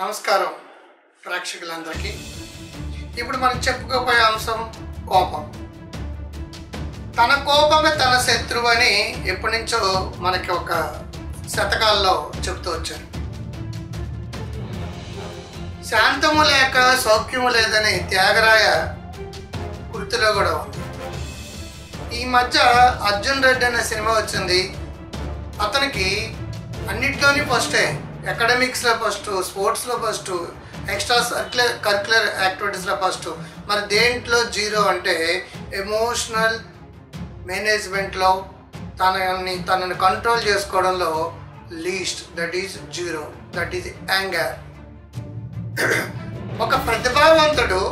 నమస్కారం ప్రేక్షకులందరికీ. ఇప్పుడు మనం చెప్పుకోబోయే అంశం కోపం. తన కోపమే తన శత్రువు అని ఎప్పటి నుంచో మనకి ఒక శతకాల్లో చెప్తూ వచ్చారు. శాంతము లేక సౌఖ్యము లేదని త్యాగరాయ కృతిలో కూడా ఉంది. ఈ మధ్య అర్జున్ రెడ్డి అనే సినిమా వచ్చింది. అతనికి అన్నిట్లోని ఫస్టే అకాడమిక్స్లో ఫస్ట్ స్పోర్ట్స్లో ఫస్ట్ ఎక్స్ట్రా సర్క్యులర్ కరిక్యులర్ యాక్టివిటీస్లో ఫస్ట్. మరి దేంట్లో జీరో అంటే ఎమోషనల్ మేనేజ్మెంట్లో తనని తనని కంట్రోల్ చేసుకోవడంలో least. That is zero. That is anger. ఒక ప్రతిభావంతుడు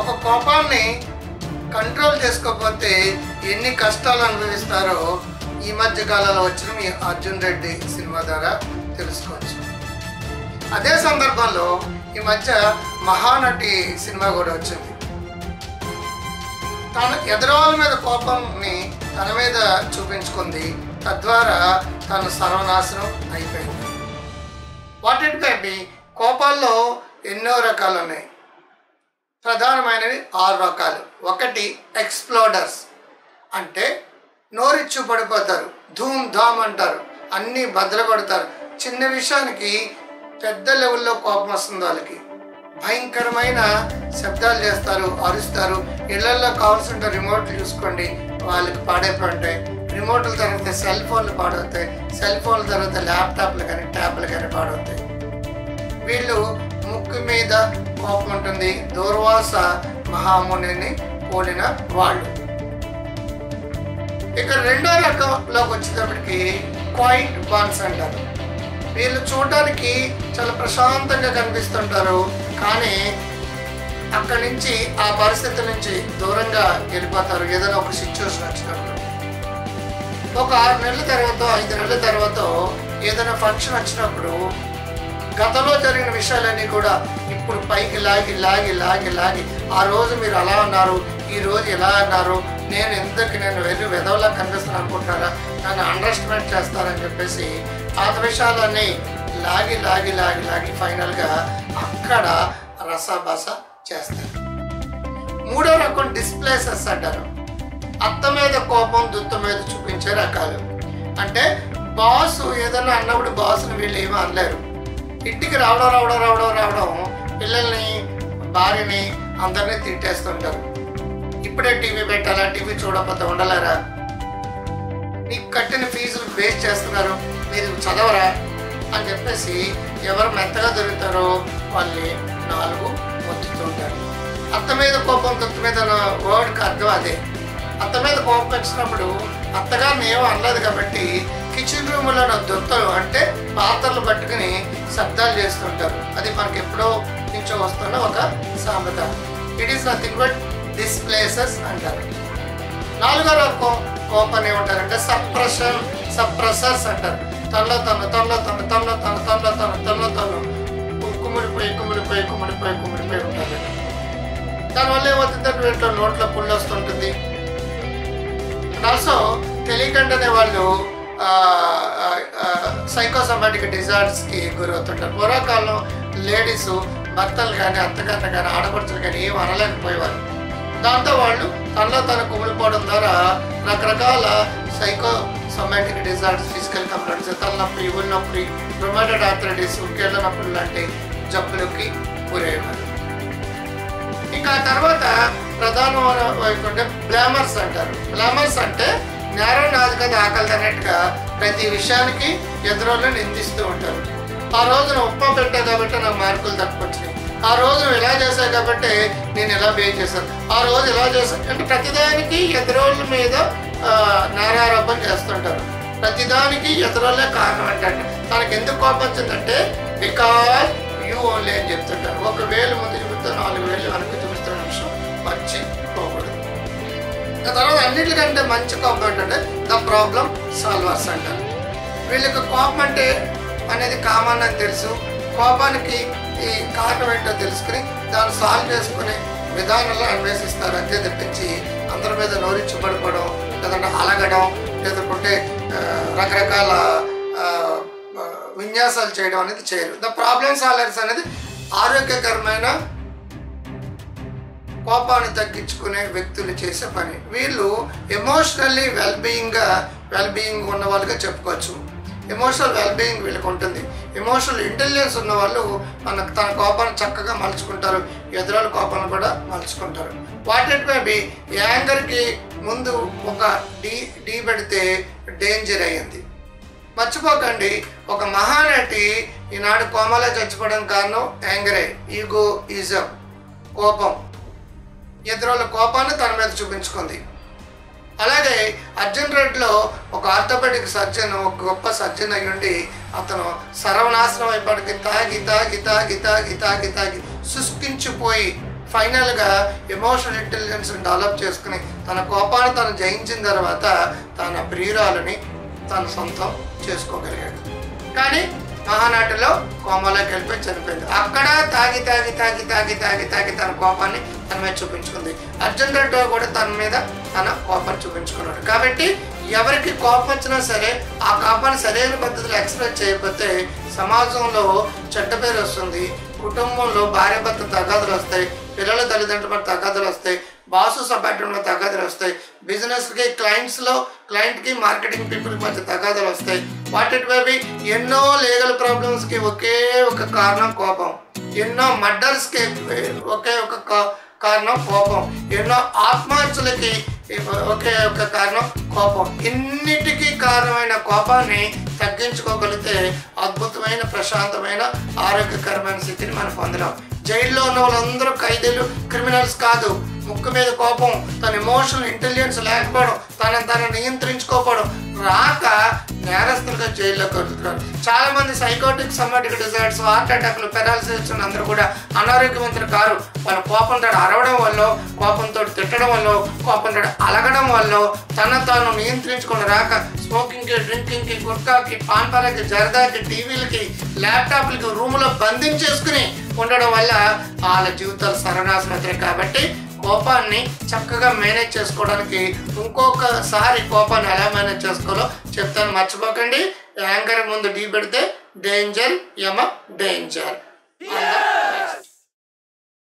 ఒక కోపాన్ని కంట్రోల్ చేసుకోకపోతే ఎన్ని కష్టాలు అనుభవిస్తారో ఈ మధ్య కాలంలో వచ్చిన మీ అర్జున్ రెడ్డి సినిమా ద్వారా తెలుసుకోవచ్చు. అదే సందర్భంలో ఈ మధ్య మహానటి సినిమా కూడా వచ్చింది. తన ఎదురవాళ్ళ మీద కోపంని తన మీద చూపించుకుంది. తద్వారా తను సర్వనాశనం అయిపోయింది. వాట్ ఇట్ మే బి కోపాల్లో ఎన్నో రకాలు ఉన్నాయి. ప్రధానమైనవి ఆరు రకాలు. ఒకటి ఎక్స్ప్లోడర్స్. అంటే నోరిచ్చు పడిపోతారు ధూమ్ ధామ్ అంటారు అన్నీ బద్దలు కొడతారు. చిన్న విషయానికి పెద్ద లెవెల్లో కోపం వస్తుంది వాళ్ళకి. భయంకరమైన శబ్దాలు చేస్తారు అరుస్తారు. ఇళ్ళలో కావాల్సిన రిమోట్లు చూసుకోండి వాళ్ళకి పాడైపోయి రిమోట్ల తర్వాత సెల్ ఫోన్లు పాడవుతాయి. సెల్ ఫోన్ల తర్వాత ల్యాప్టాప్లు కానీ ట్యాబ్లు కానీ పాడవుతాయి. వీళ్ళు ముక్కు మీద కోపం ఉంటుంది. దూర్వాస మహామునిని పోలిన వాళ్ళు. ఇక్కడ రెండో రకంలోకి వచ్చేటప్పటికి క్వైట్ బాన్స్ అంటారు. వీళ్ళు చూడడానికి చాలా ప్రశాంతంగా కనిపిస్తుంటారు. కానీ అక్కడి నుంచి ఆ పరిస్థితి నుంచి దూరంగా వెళ్ళిపోతారు. ఏదైనా ఒక సిచ్యువేషన్ వచ్చినప్పుడు. ఒక ఆరు నెలల తర్వాత ఐదు నెలల తర్వాత ఏదైనా ఫంక్షన్ వచ్చినప్పుడు గతంలో జరిగిన విషయాలన్నీ కూడా ఇప్పుడు పైకి లాగి లాగి లాగి లాగి ఆ రోజు మీరు అలా అన్నారు ఈ రోజు ఎలా అన్నారు నేను ఎందుకు నేను వెళ్ళి వెదవలా కనిపిస్తాను అనుకుంటారా నన్ను అండర్స్టిమేట్ చేస్తారని చెప్పేసి పాత విషయాలన్నీ లాగి లాగి లాగి లాగి ఫైనల్గా అక్కడ రసాబస చేస్తారు. మూడో రకం డిస్ప్లేసెస్ అంటారు. అత్త మీద కోపం దుత్త మీద చూపించే రకాలు. అంటే బాస్ ఏదైనా అన్నప్పుడు బాస్ని వీళ్ళు ఏమీ అనలేరు. ఇంటికి రావడం రావడం రావడం రావడం పిల్లల్ని భార్యని అందరినీ తిట్టేస్తుంటారు. ఇప్పుడే టీవీ పెట్టాలా? టీవీ చూడకపోతే ఉండలేరా? నీకు కట్టిన ఫీజులు వేస్ట్ చేస్తున్నారు. మీరు చదవరా? అని చెప్పేసి ఎవరు మెత్తగా దొరుకుతారో వాళ్ళని నాలుగు ఉంటారు. అత్త మీద కోపం కొత్త మీద వర్డ్కి అర్థం అదే. అత్త మీద కోపం వచ్చినప్పుడు అత్తగా మేము అనలేదు కాబట్టి కిచెన్ రూమ్లో దొత్తలు అంటే పాత్రలు పట్టుకుని శబ్దాలు చేస్తుంటారు. అది మనకి ఎప్పుడో నుంచో వస్తున్న ఒక సామెత. It is nothing but displaces అంటారు నాలుగో రకం కోపం ఏమంటారంటే సప్రెషన్ సప్రెసర్స్ అంటారు. తనలో తన తనలో తన తనలో తన తనలో తన తనలో తను కుమ్మిడిపోయి కుమ్మిడిపోయి కుమ్మిడిపోయి కుమ్మిడిపోయి ఉంటారు. దానివల్ల ఏమవుతుందంటే వీటిలో నోట్లో పుళ్ళు వస్తుంటుంది. ఆల్సో తెలియకుండానే వాళ్ళు సైకోసమాటిక్ డిజార్డ్స్కి గురవుతుంటారు. పూర్వకాలం లేడీస్ భర్తలు కానీ అత్తగారిని కానీ ఆడపడుచులు కానీ ఏం అనలేకపోయేవారు. దాంతో వాళ్ళు తనలో తను కుమిలిపోవడం ద్వారా రకరకాల psycho somatic disorders physical complaints తలనొప్పి ఇవుల రొమాటెడ్ ఆర్థరైటిస్ ఉడికేళ్ళ నొప్పులు లాంటి జబ్బులకి గురయ్యారు. ఇంకా తర్వాత ప్రధానమైన బ్లామర్స్ అంటారు. బ్లామర్స్ అంటే నేరం నాది కదా ఆకలి అన్నట్టుగా ప్రతి విషయానికి ఎదురోళ్ళు నిందిస్తూ ఉంటారు. ఆ రోజున ఉప్మా పెట్టా కాబట్టి నాకు మార్కులు తక్కువ వచ్చినాయి. ఆ రోజు నువ్వు ఇలా చేశావు కాబట్టి నేను ఇలా పే చేశాను. ఆ రోజు ఇలా చేశాను అంటే ప్రతిదానికి ఎదురోళ్ళ మీద ఆ, నేరారోపణ చేస్తుంటారు. ప్రతిదానికి ఎదురోళ్ళే కారణం ఏంటంటే తనకి ఎందుకు కోపం వచ్చిందంటే బికాజ్ యూ ఓన్లీ అని చెప్తుంటారు. ఒక వేలు ముందు చూపిస్తే నాలుగు వేలు వెనక్కి చూపిస్తున్న విషయం మర్చిపోకూడదు ఆ తర్వాత అన్నిటికంటే మంచి కోపం ఏంటంటే ద ప్రాబ్లం సాల్వర్స్ అంటారు. వీళ్ళకి కోపం అంటే అనేది కామన్ అని తెలుసు. కోపానికి ఈ కారణం ఏంటో తెలుసుకుని దాన్ని సాల్వ్ చేసుకునే విధానంలో అన్వేషిస్తారు. అంతే తప్పించి అందరి మీద నోరించి పడిపోవడం లేదంటే అలగడం లేదంటే రకరకాల విన్యాసాలు చేయడం అనేది చేయరు. ద ప్రాబ్లమ్ సాలర్స్ అనేది ఆరోగ్యకరమైన కోపాన్ని తగ్గించుకునే వ్యక్తులు చేసే పని. వీళ్ళు ఎమోషనల్లీ వెల్బీయింగ్గా వెల్బీయింగ్ ఉన్న వాళ్ళుగా చెప్పుకోవచ్చు. ఎమోషనల్ వెల్బీయింగ్ వీళ్ళకి ఉంటుంది. ఎమోషనల్ ఇంటెలిజెన్స్ ఉన్న వాళ్ళు మన తన కోపాన్ని చక్కగా మలుచుకుంటారు. ఎదురాల కోపాన్ని కూడా మలుచుకుంటారు. వాట్ ఇట్ మే బి యాంగర్కి ముందు ఒక డీ డీ పెడితే డేంజర్ అయ్యింది. మర్చిపోకండి ఒక మహానటి ఈనాడు కోమలో చచ్చిపోవడం కారణం యాంగరే ఈగో ఈజం కోపం. ఇతరుల కోపాన్ని తన మీద చూపించుకుంది. అలాగే అర్జున్ రెడ్డిలో ఒక ఆర్థోపెడిక్ సర్జన్ ఒక గొప్ప సర్జన్ అయి ఉండి అతను సర్వనాశనం అయిపోయి తాగి తాగి తాగి తాగి తాగి తాగి శుష్కించిపోయి ఫైనల్గా ఎమోషనల్ ఇంటెలిజెన్స్ డెవలప్ చేసుకుని తన కోపాన్ని తను జయించిన తర్వాత తన ప్రియురాలని తన సొంతం చేసుకోగలిగాడు. కానీ మహానాటిలో కోమలోకి వెళ్ళిపోయి చనిపోయింది. అక్కడ తాగి తాగి తాగి తాగి తాగి తాగి తన కోపాన్ని తన మీద చూపించుకుంది. అర్జున్ రెడ్డి కూడా తన మీద తన కోపాన్ని చూపించుకున్నాడు. కాబట్టి ఎవరికి కోపం వచ్చినా సరే ఆ కోపాన్ని సరైన పద్ధతిలో ఎక్స్ప్రెస్ చేయకపోతే సమాజంలో చెడ్డ పేరు వస్తుంది. కుటుంబంలో భార్య భర్త తగాదులు వస్తాయి. పిల్లల తల్లిదండ్రుల తగాదులు వస్తాయి. బాసు సబార్డినలో తగాదులు వస్తాయి. బిజినెస్కి క్లయింట్స్లో క్లయింట్కి మార్కెటింగ్ పీపుల్ మధ్య తగాదులు వస్తాయి. వాటి బేబీ ఎన్నో లీగల్ ప్రాబ్లమ్స్కి ఒకే ఒక కారణం కోపం. ఎన్నో మర్డర్స్కి ఒకే ఒక కారణం కోపం. ఎన్నో ఆత్మహత్యలకి ఒకే ఒక కారణం కోపం. ఇన్నిటికీ కారణమైన కోపాన్ని తగ్గించుకోగలిగితే అద్భుతమైన ప్రశాంతమైన ఆరోగ్యకరమైన స్థితిని మనం పొందడం జైల్లో ఉన్న వాళ్ళందరూ ఖైదీలు క్రిమినల్స్ కాదు. ముక్కు మీద కోపం తన ఎమోషనల్ ఇంటెలిజెన్స్ లేకపోవడం తనను తను నియంత్రించుకోకపోవడం. రాక నేరస్తులుగా జైల్లోకి వెళ్తున్నారు చాలా మంది సైకోటిక్ సమాటిక్ డిజైర్స్ హార్ట్ అటాక్లు పెరాలసిస్ అందరూ కూడా అనారోగ్యవంతులు కారు. వాళ్ళ కోపంతో అరవడం వల్ల కోపంతో తిట్టడం వల్ల కోపంతో అలగడం వల్ల తన తాను నియంత్రించుకొని రాక స్మోకింగ్కి డ్రింకింగ్కి గుట్కాకి పాన్పాలకి జరదాకి టీవీలకి ల్యాప్టాప్లకి రూమ్లో బంధించేసుకుని ఉండడం వల్ల వాళ్ళ జీవితాలు సర్వనాశనం కాబట్టి కోపాన్ని చక్కగా మేనేజ్ చేసుకోవడానికి ఇంకొకసారి కోపాన్ని ఎలా మేనేజ్ చేసుకోవాలో చెప్తాను. మర్చిపోకండి. యాంకర్ ముందు డీ పెడితే డేంజర్ యమ డేంజర్.